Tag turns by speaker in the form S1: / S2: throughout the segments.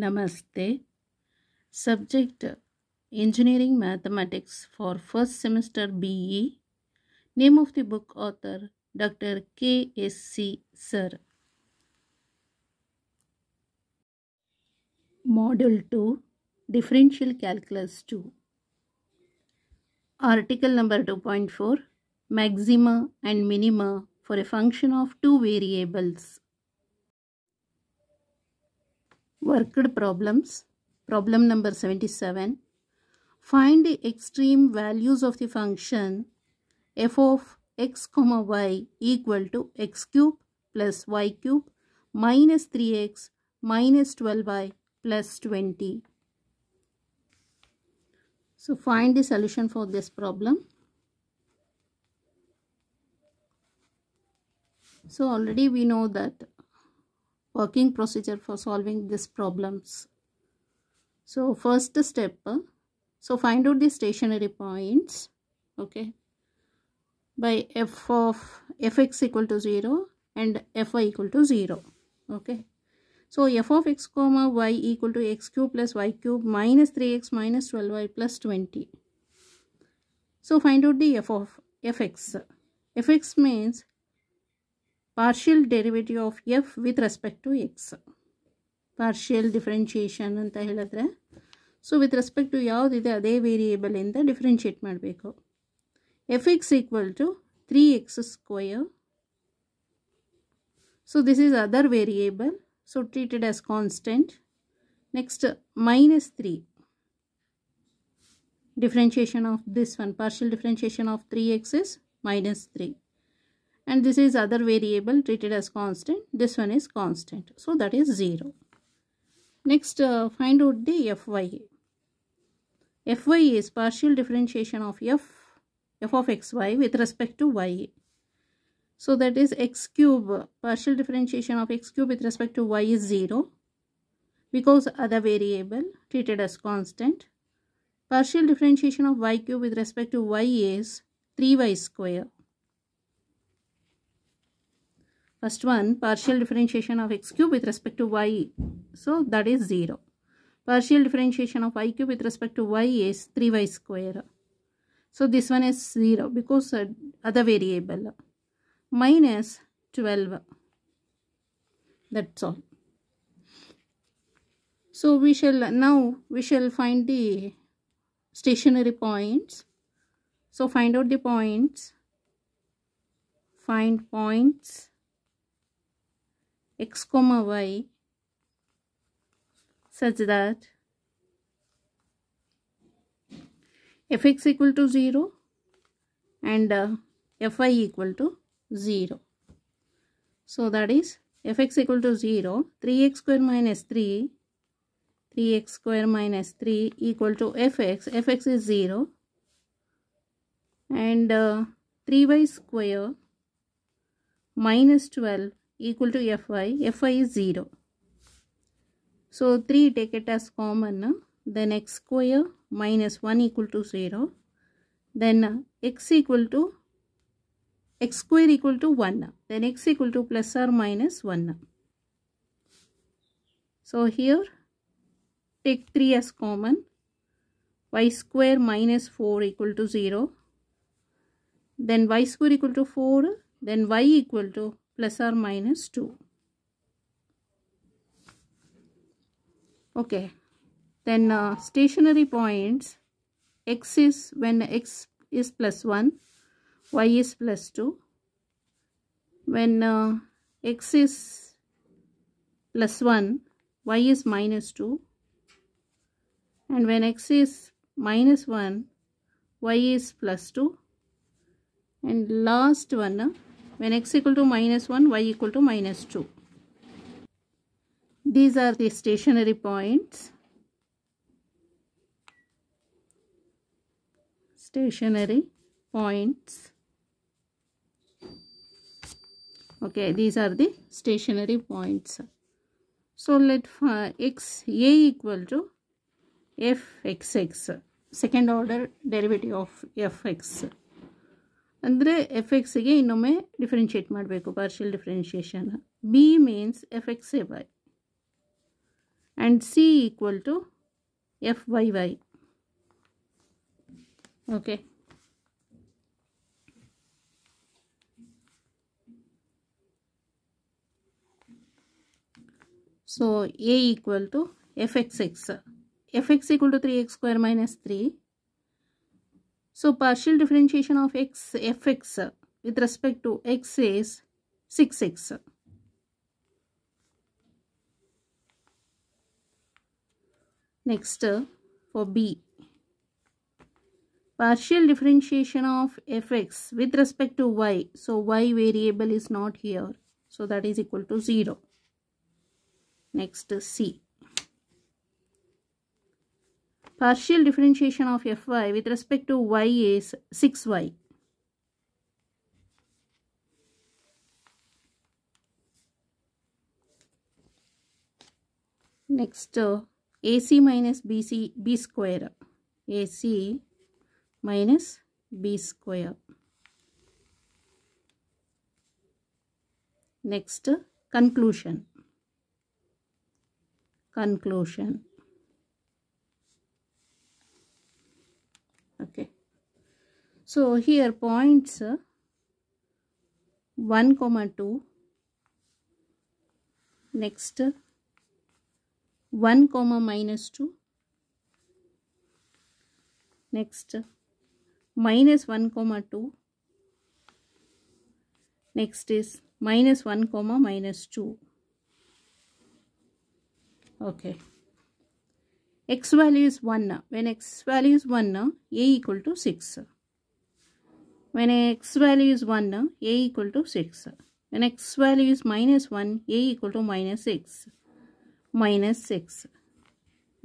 S1: Namaste. Subject Engineering Mathematics for first semester BE. Name of the book author Dr. K.S.C. Sir. Module 2 Differential Calculus 2. Article number 2.4 Maxima and minima for a function of two variables. Worked problems. Problem number 77. Find the extreme values of the function f of x comma y equal to x cube plus y cube minus 3x minus 12y plus 20. So find the solution for this problem. So already we know that working procedure for solving these problems. So first step, uh, so find out the stationary points, okay, by f of fx equal to 0 and fy equal to 0, okay. So f of x comma y equal to x cube plus y cube minus 3x minus 12y plus 20. So find out the f of fx. fx means partial derivative of f with respect to x. Partial differentiation ಅಂತ ಹೇಳಿದ್ರೆ so with respect to ಯಾವುದಿದೆ ಅದೇ ವೇರಿಯೇಬಲಿಂದ differentiate ಮಾಡಬೇಕು F X equal to three X square so this is other variable so treated as constant next minus three differentiation of this one partial differentiation of 3x is minus 3 and this is other variable treated as constant. This one is constant. So that is 0 next uh, find out the fy. Fy is partial differentiation of f f of xy with respect to y. So that is x cube partial differentiation of x cube with respect to y is 0 because other variable treated as constant. Partial differentiation of y cube with respect to y is 3y square. First one, partial differentiation of x cube with respect to y. So, that is 0. Partial differentiation of y cube with respect to y is 3y square. So, this one is 0 because uh, other variable. Minus 12. That's all. So, we shall now, we shall find the stationary points. So find out the points. Find points x comma y such that fx equal to 0 and uh, fy equal to 0. So that is fx equal to 0, 3x square minus 3 3x square minus 3 equal to fx. fx is 0 and uh, 3y square minus 12 equal to fy. fy is 0. So 3 take it as common. Then x square minus 1 equal to 0. Then x equal to x square equal to 1. Then x equal to plus or minus 1. So here take 3 as common y square minus 4 equal to 0 then y square equal to 4 then y equal to plus or minus 2 okay. Then uh, stationary points x is when x is plus 1 y is plus 2 when uh, x is plus 1 y is minus 2 and when x is minus 1 y is plus 2 and last one when x equal to minus 1 y equal to minus 2 these are the stationary points. Stationary points. Okay these are the stationary points. So let uh, x a equal to f x x. Second order derivative of f x. ಅಂದರೆ F ಎಕ್ಸಿಗೆ ಇನ್ನೊಮ್ಮೆ differentiate ಮಾಡಬೇಕು partial differentiation B means F X A Y and c equal to fyy okay so a equal to fxx fx equal to 3x square minus 3 so partial differentiation of x fx with respect to x is 6x next for b. Partial differentiation of fx with respect to y. So y variable is not here. So that is equal to 0 next c partial differentiation of fy with respect to y is 6y next uh, ac minus bc b square ac minus b square. Next, conclusion. Conclusion. Okay. So here points 1 comma 2 next 1 comma minus 2 next minus 1 comma 2 next is minus 1 comma minus 2 okay. X value is 1 when x value is 1 a equal to 6 when x value is 1 a equal to 6 when x value is minus 1 a equal to minus 6 minus 6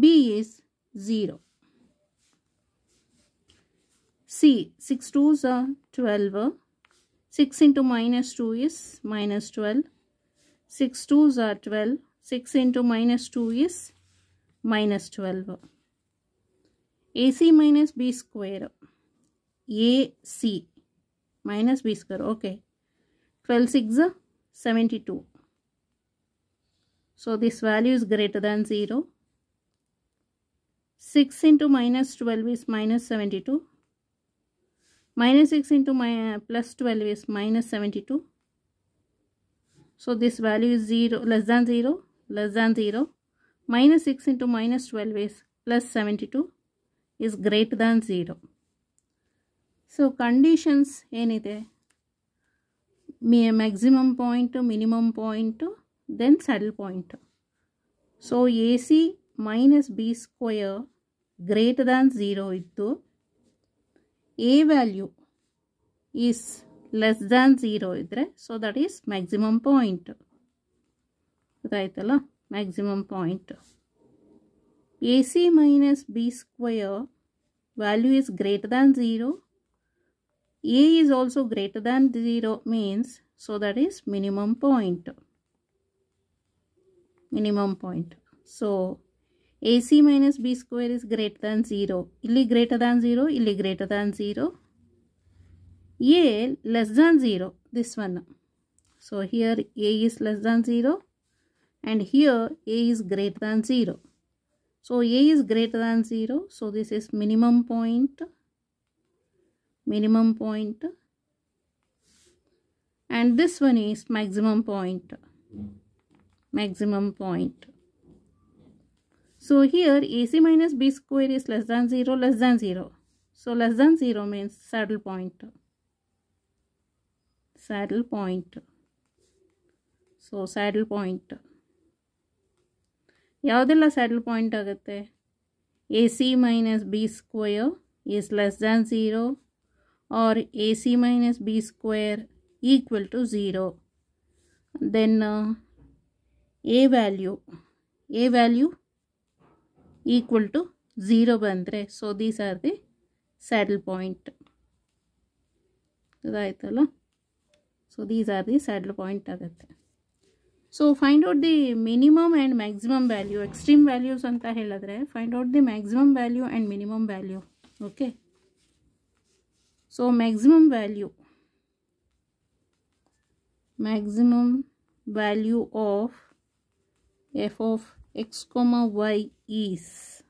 S1: b is 0 C, 6 2s are 12. 6 into minus 2 is minus 12. 6 2s are 12. 6 into minus 2 is minus 12. AC minus B square. AC minus B square. Okay. 12 6 are 72. So this value is greater than 0. 6 into minus 12 is minus 72 minus 6 into my plus 12 is minus 72 so this value is 0 less than 0 less than 0 minus 6 into minus 12 is plus 72 is greater than 0 so conditions ಏನಿದೆ? ಮಿ maximum point minimum point then saddle point so a c minus b square greater than zero ಇತ್ತು a value is less than zero ಇದ್ದರೆ so that is maximum point ಗೊತ್ತಾಯ್ತಲ್ಲ? Maximum point a c minus b square value is greater than zero A is also greater than 0 means so that is minimum point minimum point so AC minus B square is greater than 0. Illi greater than 0, illi greater than 0. A less than 0, this one. So here A is less than 0 and here A is greater than 0. So A is greater than 0. So this is minimum point Minimum point. And this one is maximum point. Maximum point. So here AC minus B square is less than 0, less than 0. So less than 0 means saddle point. Saddle point. So saddle point. ಯಾವುದೆಲ್ಲ saddle point ಆಗುತ್ತೆ A C minus B square is less than zero R A C minus B square equal to zero then A value A value equal to zero ಬಂದರೆ so these are the saddle point ಇದಾಯ್ತಲ್ಲ so these are the saddle point ಆಗುತ್ತೆ so find out the minimum and maximum value extreme values ಅಂತ ಹೇಳಿದ್ರೆ find out the maximum value and minimum value okay so maximum value maximum value of f of x comma y is.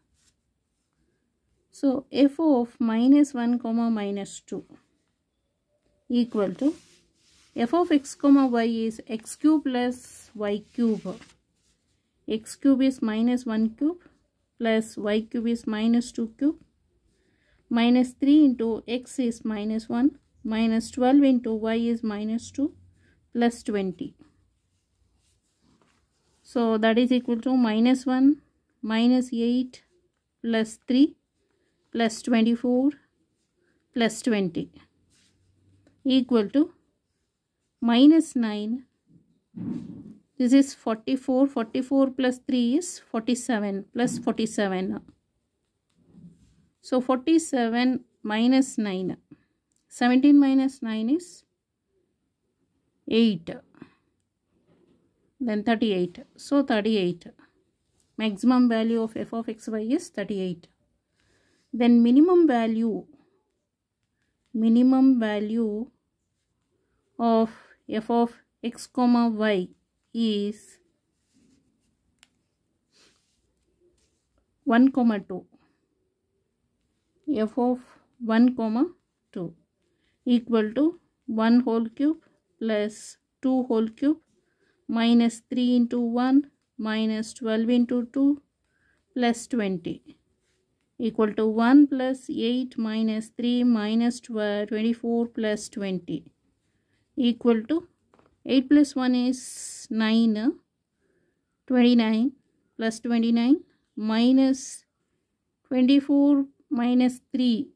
S1: So f of minus 1 comma minus 2 equal to f of x comma y is x cube plus y cube. X cube is minus 1 cube plus y cube is minus 2 cube minus 3 into x is minus 1 minus 12 into y is minus 2 plus 20 so that is equal to minus 1 minus 8 plus 3 plus 24 plus 20 equal to minus 9 this is 44 44 plus 3 is 47 plus 47 so 47 minus 9 17 minus 9 is 8 then 38 so 38 maximum value of f of xy is 38 then minimum value minimum value of f of x comma y is 1 comma 2 f of 1 comma 2 equal to 1 whole cube plus 2 whole cube minus 3 into 1 minus 12 into 2 plus 20 equal to 1 plus 8 minus 3 minus 12, 24 plus 20 equal to 8 plus 1 is 9 29 plus 29 minus 24 minus 3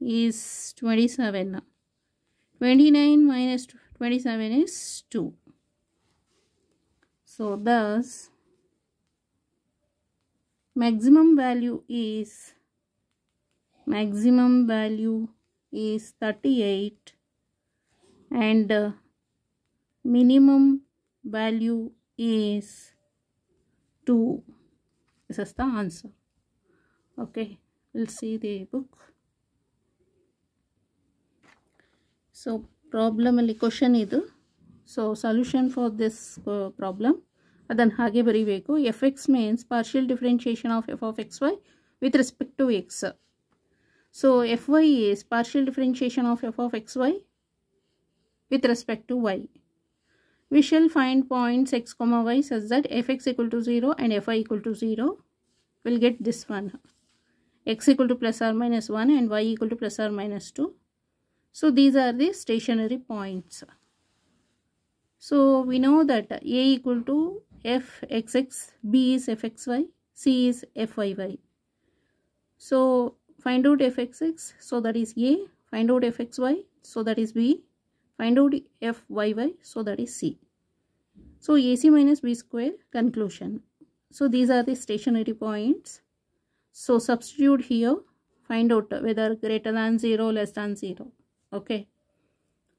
S1: is 27 29 minus 27 is 2 so thus maximum value is maximum value is 38 and uh, minimum value is 2 this is the answer. Okay we'll see the book so problem ಅಲ್ಲಿ question ಇದು so solution for this problem ಅದನ್ನು ಹಾಗೆ ಬರೀಬೇಕು F X means partial differentiation of F of X Y with respect to X so F Y is partial differentiation of F of X Y with respect to y. We shall find points x comma y such that fx equal to 0 and fy equal to 0. We'll get this one. x equal to plus or minus 1 and y equal to plus or minus 2. So these are the stationary points. So we know that a equal to fxx, b is fxy, c is fyy. So find out fxx, so that is a, find out fxy, so that is b, find out fyy so that is c so ac minus b square conclusion so these are the stationary points so substitute here. Find out whether greater than 0 less than 0 okay.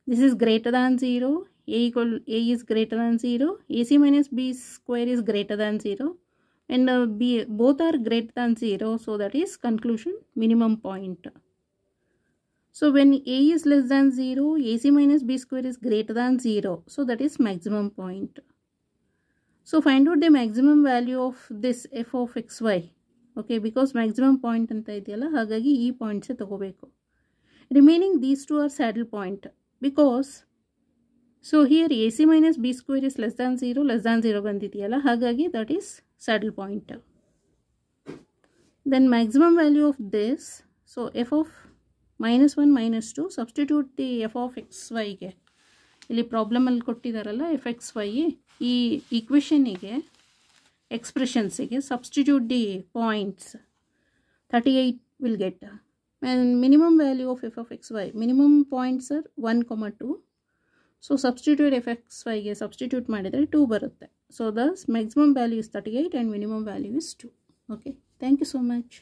S1: This is greater than 0 a equal a is greater than 0 ac minus b square is greater than 0 and uh, b both are greater than 0 so that is conclusion minimum point. So when a is less than 0, ac minus b square is greater than 0. So that is maximum point. So find out the maximum value of this f of xy. Okay, because maximum point ಅಂತ ಇದೆಯಲ್ಲ ಹಾಗಾಗಿ ಈ ಪಾಯಿಂಟ್ಸೇ ತಗೋಬೇಕು. Remaining these two are saddle point because so here a c minus b square is less than zero less than zero ಬಂದಿದೆಯಲ್ಲ ಹಾಗಾಗಿ that is saddle point then maximum value of this so f of minus one minus two substitute the f of x ವೈಗೆ ಇಲ್ಲಿ ಪ್ರಾಬ್ಲಮಲ್ಲಿ ಕೊಟ್ಟಿದ್ದಾರಲ್ಲ f x y ಈ ಈಕ್ವೇಷನಿಗೆ ಎಕ್ಸ್ಪ್ರೆಷನ್ಸಿಗೆ substitute the points thirty eight will get and minimum value of F of X Y minimum points are one comma two so substitute F X ವೈಗೆ substitute ಮಾಡಿದರೆ two ಬರುತ್ತೆ so thus maximum value is thirty eight and minimum value is two okay thank you so much